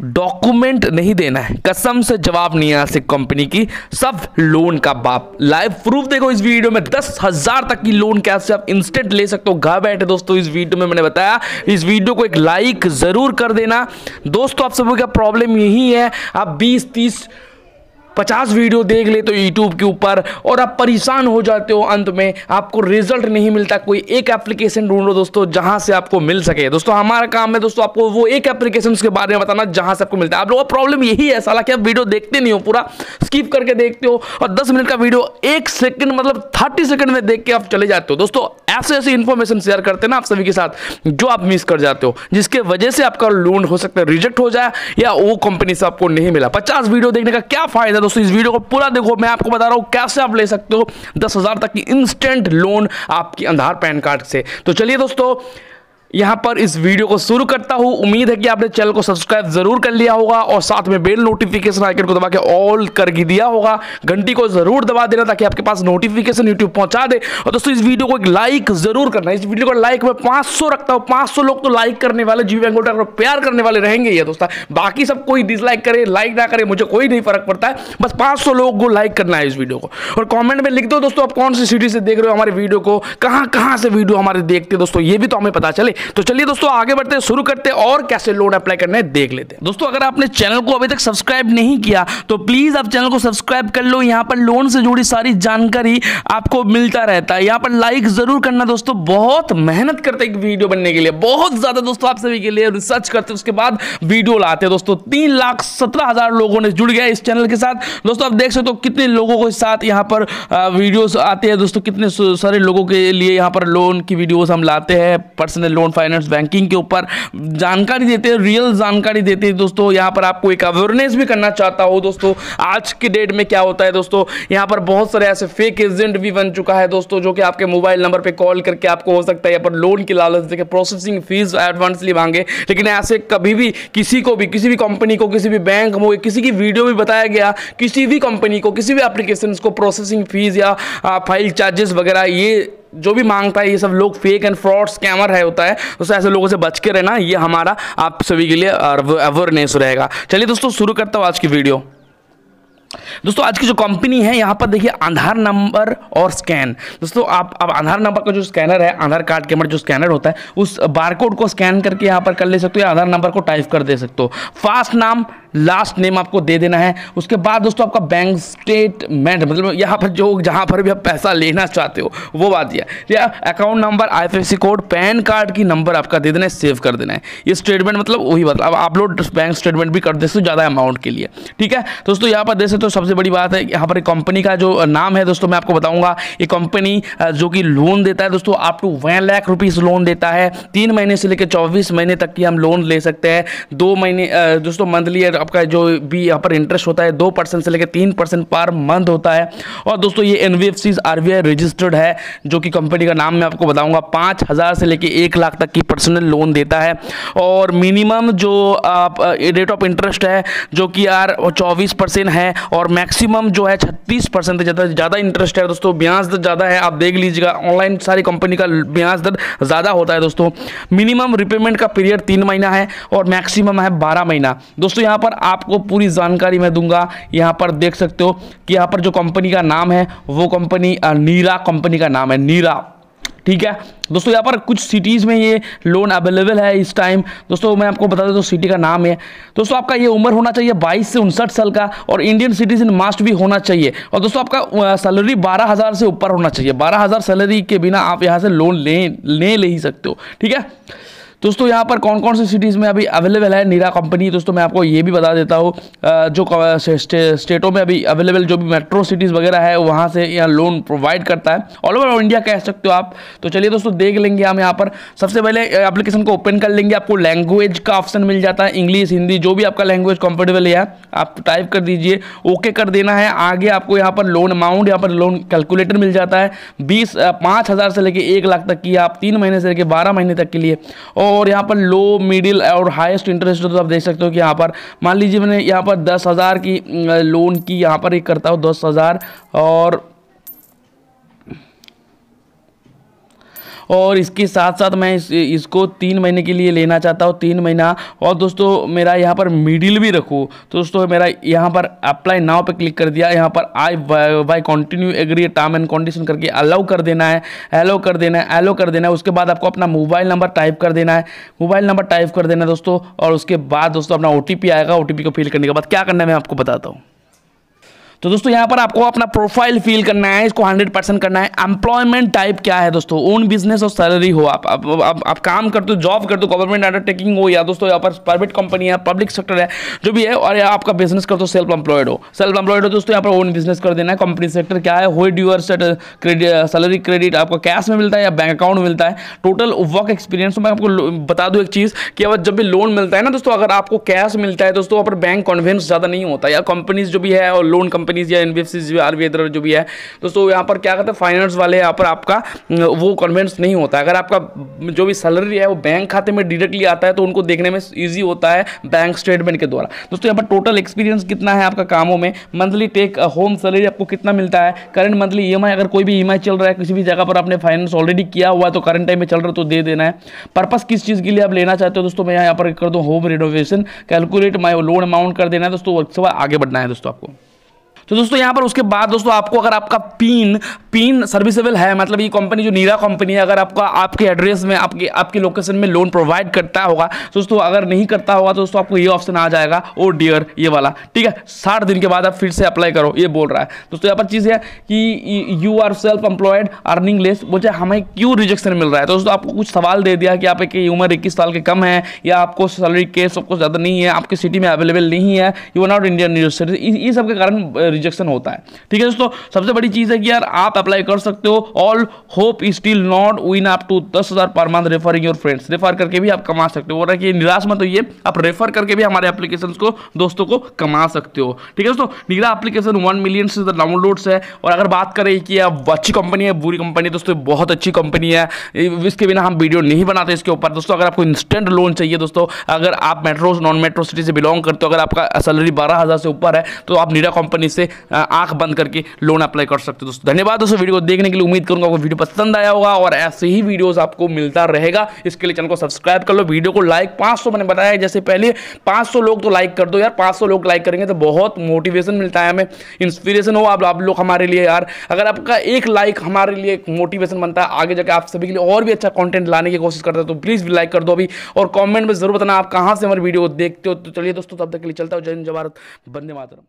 Document नहीं देना है। कसम से जवाब नहीं आ सकती कंपनी की। सब लोन का बाप। लाइव प्रूफ देखो इस वीडियो में। दस हज़ार तक की लोन कैसे आप इंस्टेंट ले सकते हो। घर बैठे दोस्तों, इस वीडियो में मैंने बताया। इस वीडियो को एक लाइक ज़रूर कर देना। दोस्तों, आप सभी क्या प्रॉब्लम यही है। आप बीस तीस पचास वीडियो देख ले तो यूट्यूब के ऊपर और आप परेशान हो जाते हो अंत में, आपको रिज़ल्ट नहीं मिलता, कोई एक एप्लीकेशन ढूंढो दोस्तों, जहाँ से आपको मिल सके। दोस्तों, हमारा काम है दोस्तों, आपको वो एक एप्लीकेशन के बारे में बताना, जहाँ से आपको मिलता है। आप लोगों का प्रॉब्लम यही है, साला कि आप वीडियो देखते नहीं हो, पूरा स्किप करके देखते हो और दस मिनट का वीडियो एक सेकंड मतलब थर्टी सेकंड में देख के आप चले जाते हो। दोस्तों, ऐसे ऐसी इन्फॉर्मेशन शेयर करते ना आप सभी के साथ, जो आप मिस कर जाते हो, जिसके वजह से आपका लोन हो सकता है रिजेक्ट हो जाए, या वो कंपनी से आपको नहीं मिला। पचास वीडियो देखने का क्या फ़ायदा दोस्तों, इस वीडियो को पूरा देखो। मैं आपको बता रहा हूँ, कैसे आप ले सकते हो दस हज़ार तक की इंस्टेंट लोन आपकी आधार पैन कार्ड से। तो चलिए दोस्तों यहाँ पर इस वीडियो को शुरू करता हूँ। उम्मीद है कि आपने चैनल को सब्सक्राइब ज़रूर कर लिया होगा और साथ में बेल नोटिफिकेशन आइकन को दबा के ऑल कर दिया होगा। घंटी को ज़रूर दबा देना ताकि आपके पास नोटिफिकेशन यूट्यूब पहुँचा दे। और दोस्तों, इस वीडियो को एक लाइक ज़रूर करना। इस वीडियो को लाइक में 500 रखता हूँ। 500 लोग तो लाइक करने वाले, जीवी वेंगोटा को प्यार करने वाले रहेंगे ये दोस्तों। बाकी सब कोई डिसलाइक करे लाइक ना करे, मुझे कोई नहीं फ़र्क पड़ता है। बस पाँच लोगों को लाइक करना है इस वीडियो को। और कॉमेंट में लिख दो दोस्तों, आप कौन सी सिटी से देख रहे हो हमारे वीडियो को? कहाँ कहाँ से वीडियो हमारे देखते दोस्तों? ये भी तो हमें पता चले। तो चलिए दोस्तों, आगे बढ़ते शुरू करते और कैसे लोन अप्लाई करना है, देख लेते हैं। दोस्तों, अगर आपने चैनल को अभी तक सब्सक्राइब नहीं किया तो प्लीज़ आप चैनल को सब्सक्राइब कर लो। यहाँ पर लोन से जुड़ी सारी जानकारी आपको मिलता रहता है। यहाँ पर लाइक ज़रूर करना दोस्तों, बहुत मेहनत करते हैं वीडियो बनने के लिए। बहुत ज़्यादा दोस्तों, आप सभी के लिए रिसर्च करते उसके बाद वीडियो लाते हैं। दोस्तों, तीन लाख सत्रह हज़ार लोगों ने जुड़ गया इस चैनल के साथ। दोस्तों, आप देख सकते हो कितने लोगों के साथ यहाँ पर वीडियोस आते हैं। दोस्तों, कितने सारे लोगों के लिए यहाँ पर लोन की वीडियोस हम लाते हैं। पर्सनल लोन फाइनेंस बैंकिंग के ऊपर जानकारी देते हैं रियल जानकारी देते हैं दोस्तों। यहाँ पर आपको एक अवेयरनेस भी करना चाहता हो दोस्तों। आज के डेट में क्या होता है दोस्तों? यहाँ पर बहुत सारे ऐसे फेक एजेंट भी बन चुका है दोस्तों, जो कि आपके मोबाइल नंबर पर कॉल करके आपको हो सकता है। यहाँ पर लोन की लालच देकर प्रोसेसिंग फ़ीस एडवांसली मांगे। लेकिन ऐसे कभी भी किसी को भी, किसी भी कंपनी को, किसी भी बैंक हो किसी की वीडियो भी बताया गया, किसी भी कंपनी को, किसी भी एप्लीकेशन को प्रोसेसिंग फ़ीस या फ़ाइल चार्जेस वगैरह, ये जो भी माँगता है, ये सब लोग फेक एंड फ्रॉड स्कैमर है होता है तो ऐसे लोगों से बच के रहना, ये हमारा, आप सभी के लिए अवेयरनेस रहेगा। चलिए दोस्तों, शुरू करता हूँ आज की वीडियो दोस्तों, आज की जो कंपनी है, यहाँ पर देखिए आधार नंबर और स्कैन दोस्तों, आप, अब आधार नंबर का जो स्कैनर है, आधार कार्ड के अंदर जो स्कैनर होता है, उस बारकोड को स्कैन करके यहाँ पर कर ले सकते हो या आधार नंबर को टाइप कर दे सकते हो। फास्ट नाम लास्ट नेम आपको दे देना है। उसके बाद दोस्तों आपका बैंक स्टेटमेंट मतलब यहाँ पर जो, जहाँ पर भी आप पैसा लेना चाहते हो, वो बात दिया। या अकाउंट नंबर आई कोड पैन कार्ड की नंबर आपका दे देना है सेव कर देना है। ये स्टेटमेंट मतलब वही बात, अब आप लोग बैंक स्टेटमेंट भी कर दे सकते हो ज़्यादा अमाउंट के लिए। ठीक है? दोस्तों यहाँ पर दे सकते हो सबसे बड़ी बात है, यहाँ पर कंपनी का जो नाम है दोस्तों मैं आपको बताऊँगा। ये कंपनी जो कि लोन देता है दोस्तों आप to one lakh rupees loan देता है। तीन महीने से लेकर चौबीस महीने तक की हम लोन ले सकते हैं। दो महीने दोस्तों मंथली आपका जो भी यहाँ पर इंटरेस्ट होता है, दो परसेंट से लेकर तीन परसेंट पर मंथ होता है। और दोस्तों, ये एन वी रजिस्टर्ड है, जो कि कंपनी का नाम मैं आपको बताऊँगा, पाँच से लेकर एक लाख तक की पर्सनल लोन देता है। और मिनिमम जो आप रेट ऑफ़ इंटरेस्ट है, जो कि यार चौबीस परसेंट है, और मैक्सिमम जो है छत्तीस परसेंट ज़्यादा ज़्यादा इंटरेस्ट है। दोस्तों, ब्याज दर ज़्यादा है, आप देख लीजिएगा ऑनलाइन सारी कंपनी का ब्याज दर ज़्यादा होता है दोस्तों। मिनिमम रिपेमेंट का पीरियड तीन महीना है, और मैक्सिमम है बारह महीना। दोस्तों, यहाँ पर आप आपको पूरी जानकारी मैं दूँगा। यहाँ पर देख सकते हो कि यहाँ पर जो कंपनी का नाम है, वो कंपनी नीरा कंपनी का नाम है, नीरा। ठीक है? दोस्तों, यहाँ पर कुछ सिटीज़ में ये लोन अवेलेबल है इस टाइम दोस्तों, मैं आपको बता दें तो सिटी का नाम है। दोस्तों, आपका ये उम्र होना चाहिए 22 से उनसठ साल का और इंडियन सिटीजन मास्ट भी होना चाहिए। और दोस्तों, आपका सैलरी बारह हज़ार से ऊपर होना चाहिए। बारह हज़ार सैलरी के बिना आप यहाँ से लोन ले ले ही सकते हो। ठीक है? दोस्तों, यहाँ पर कौन कौन सी सिटीज़ में अभी अवेलेबल है? नीरा कंपनी दोस्तों, मैं आपको ये भी बता देता हूँ जो स्टेटों में अभी अवेलेबल जो भी मेट्रो सिटीज़ वगैरह है, वहाँ से यहाँ लोन प्रोवाइड करता है। ऑल ओवर इंडिया कह सकते हो आप। तो चलिए दोस्तों, देख लेंगे हम यहाँ पर। सबसे पहले एप्लीकेशन को ओपन कर लेंगे। आपको लैंग्वेज का ऑप्शन मिल जाता है। इंग्लिश हिंदी जो भी आपका लैंग्वेज कंफर्टेबल है, आप टाइप कर दीजिए। ओके कर देना है। आगे आपको यहाँ पर लोन अमाउंट यहाँ पर लोन कैलकुलेटर मिल जाता है। बीस पाँच हज़ार से लेकर एक लाख तक की आप, तीन महीने से लेकर बारह महीने तक के लिए। और और यहाँ पर लो मिडिल और हाईएस्ट इंटरेस्ट तो आप देख सकते हो कि यहाँ पर, मान लीजिए मैंने यहाँ पर दस हज़ार की लोन की यहाँ पर एक करता हूँ, दस हज़ार और और इसके साथ साथ मैं इस, इसको तीन महीने के लिए लेना चाहता हूँ तीन महीना। और दोस्तों मेरा यहाँ पर मिडिल भी रखूँ। तो दोस्तों मेरा यहाँ पर अप्लाई नाव पर क्लिक कर दिया। यहाँ पर आई Y continue agree term and condition करके अलाउ कर देना है। एलो कर देना है एलो कर देना है। उसके बाद आपको अपना मोबाइल नंबर टाइप कर देना है। मोबाइल नंबर टाइप कर देना है दोस्तों। और उसके बाद दोस्तों अपना ओटीपी आएगा। ओटीपी को फिल करने के बाद क्या करना है मैं आपको बताता हूँ। तो दोस्तों यहाँ पर आपको अपना प्रोफ़ाइल फिल करना है इसको 100 परसेंट करना है। एम्प्लॉयमेंट टाइप क्या है दोस्तों? ओन बिज़नेस और सैलरी हो आप आप, आप, आप काम करते हो जॉब करते हो गवर्नमेंट अंडरटेकिंग हो या दोस्तों यहाँ पर प्राइवेट कंपनी है पब्लिक सेक्टर है जो भी है और आपका बिज़नेस करते हो सेल्फ एम्प्लॉयड हो। सेल्फ एम्प्लॉयड हो दोस्तों यहाँ पर ओन बिज़नेस कर देना है। कंपनी सेक्टर क्या है? हो ड्यूअर सेट क्रेडिट सैलरी क्रेडिट आपको कैश में मिलता है या बैंक अकाउंट मिलता है। टोटल वर्क एक्सपीरियंस मैं आपको बता दूँ एक चीज़ कि अब जब भी लोन मिलता है ना दोस्तों अगर आपको कैश मिलता है दोस्तों वहाँ पर बैंक कॉन्वेंस ज़्यादा नहीं होता। या कंपनीज़ जो भी है और लोन कंपनीज़ या एनबीएफसी भी आर जो भी है दोस्तों यहाँ पर क्या कहते हैं फाइनेंस वाले यहाँ पर आपका वो कन्वेंस नहीं होता अगर आपका जो भी सैलरी है, वो बैंक खाते में डायरेक्टली आता है तो उनको देखने में ईजी होता है बैंक स्टेटमेंट के द्वारा। दोस्तों, यहाँ पर टोटल एक्सपीरियंस कितना है आपका कामों में? मंथली टेक होम सैलरी आपको कितना मिलता है? करंट मंथली ई अगर कोई भी ई चल रहा है, किसी भी जगह पर आपने फाइनेंस ऑलरेडी किया हुआ है तो करंट टाइम में चल रहा है तो दे देना है। पर्पस किस चीज़ के लिए आप लेना चाहते हो, दोस्तों, मैं यहाँ पर कर दूँ home renovation calculate my loan amount कर देना है। दोस्तों आगे बढ़ना है, दोस्तों, आपको। तो दोस्तों, यहाँ पर उसके बाद दोस्तों, आपको अगर आपका पिन पिन सर्विसेबल है मतलब ये कंपनी जो नीरा कंपनी है, अगर आपका, आपके एड्रेस में, आपके आपके लोकेशन में लोन प्रोवाइड करता होगा तो दोस्तों, अगर नहीं करता होगा तो दोस्तों, आपको ये ऑप्शन आ जाएगा ओ डियर ये वाला। ठीक है? साठ दिन के बाद आप फिर से अप्लाई करो, ये बोल रहा है। दोस्तों, यहाँ पर चीज़ है कि you are self employed earning less बोलते हमें क्यों रिजेक्शन मिल रहा है? तो दोस्तों, आपको कुछ सवाल दे दिया कि आप की उम्र इक्कीस साल के कम है, या आपको सैलरी केस सबको ज़्यादा नहीं है, आपकी सिटी में अवेलेबल नहीं है यू आर नॉट इंडियन ये सब के कारण रिजेक्शन होता है। ठीक है दोस्तों, सबसे बड़ी चीज़ है कि यार आप अप्लाई कर सकते हो। All hope still not win up to दस हज़ार per month referring your friends refer करके भी आप कमा सकते हो। है कि निराश मत होइए, आप रेफर करके भी हमारे एप्लीकेशन को, दोस्तों को कमा सकते हो। ठीक है दोस्तों, नीरा एप्लीकेशन वन मिलियन से डाउनलोड्स है। और अगर बात करें कि आप अच्छी कंपनी है, बुरी कंपनी दोस्तों बहुत अच्छी कंपनी है। इसके बिना हम वीडियो नहीं बनाते इसके ऊपर। दोस्तों, अगर आपको इंस्टेंट लोन चाहिए दोस्तों, अगर आप मेट्रो नॉन मेट्रो सिटी से बिलोंग करते हो, अगर आपका सैलरी बारह हज़ार से ऊपर है तो आप नीरा कंपनी से आँख बंद करके लोन अप्लाई कर सकते हो। दोस्तों, धन्यवाद। दोस्तों, वीडियो को देखने के लिए उम्मीद करूँगा आपको वीडियो पसंद आया होगा और ऐसे ही वीडियोस आपको मिलता रहेगा। इसके लिए चैनल को सब्सक्राइब कर लो, वीडियो को लाइक 500 मैंने बताया जैसे पहले 500 लोग तो लाइक कर दो यार 500 लोग लाइक करेंगे तो बहुत मोटिवेशन मिलता है हमें इंस्पिरेशन हो आप लोग हमारे लिए यार। अगर आपका एक लाइक हमारे लिए एक मोटिवेशन बनता है, आगे जाकर आप सभी के लिए और भी अच्छा कॉन्टेंट लाने की कोशिश करते हो तो प्लीज़ लाइक कर दो अभी। और कॉमेंट में ज़रूर बताना आप कहाँ से हमारे वीडियो देखते हो। तो चलिए दोस्तों, तब तक के लिए चलता हो। जय जवाहर बंदे मातरम।